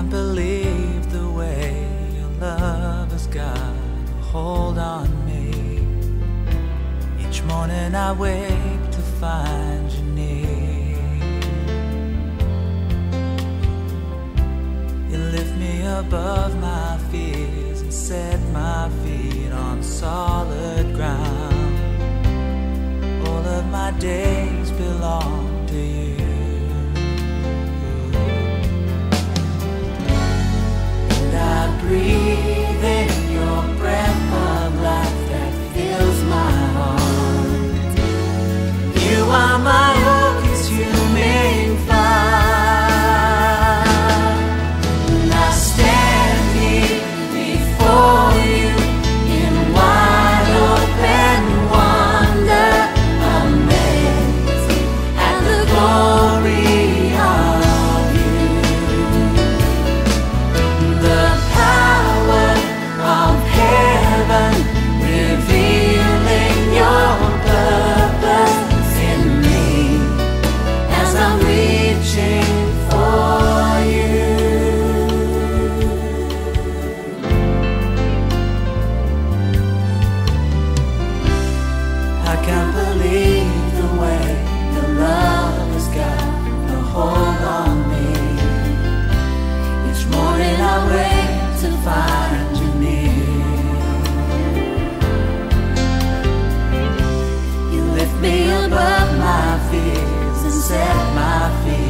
can't believe the way your love has got a hold on me. Each morning I wake to find you near. You lift me above my fears and set my feet on solid ground. All of my days. to find you near. You lift me above my fears and set my feet.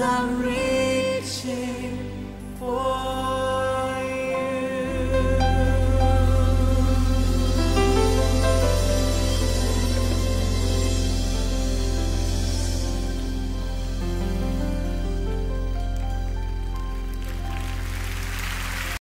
I'm reaching